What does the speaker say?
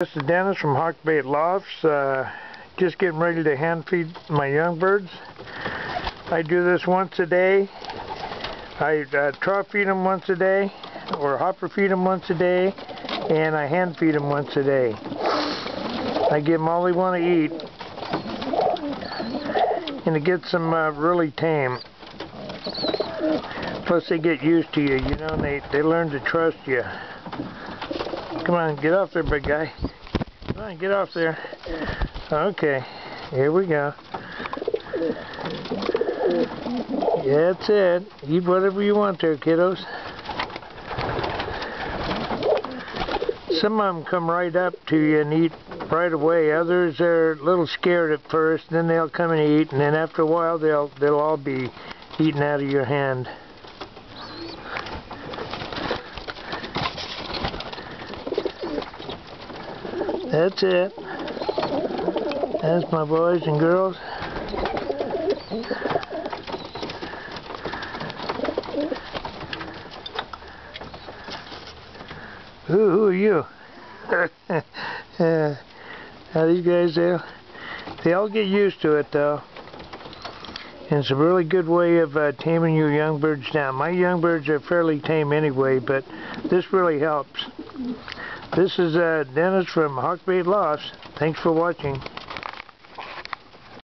This is Dennis from Hawkbait Lofts. Uh, just getting ready to hand feed my young birds. I do this once a day. I uh, trough feed them once a day, or hopper feed them once a day, and I hand feed them once a day. I give them all they want to eat, and it gets them uh, really tame. Plus they get used to you, you know, they, they learn to trust you. Come on, get off there, big guy. Come on, get off there. Okay, here we go. That's it. Eat whatever you want there, kiddos. Some of them come right up to you and eat right away. Others are a little scared at first, then they'll come and eat, and then after a while they'll they'll all be eaten out of your hand. That's it. That's my boys and girls. Who, who are you? how these guys do? They all get used to it though. And it's a really good way of uh, taming your young birds down. My young birds are fairly tame anyway, but this really helps. This is uh, Dennis from Hawkbait Lofts. Thanks for watching.